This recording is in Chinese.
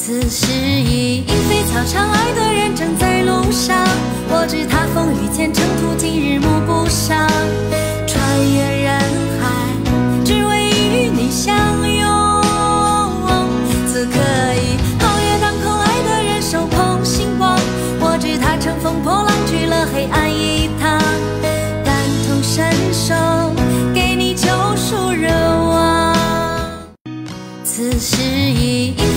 此时已莺飞草长，爱的人正在路上。我知他风雨兼程，途经日暮不赏。穿越人海，只为与你相拥。此刻已皓月当空，爱的人手捧星光。我知他乘风破浪，去了黑暗一趟，感同身受，给你救赎热望。此时已。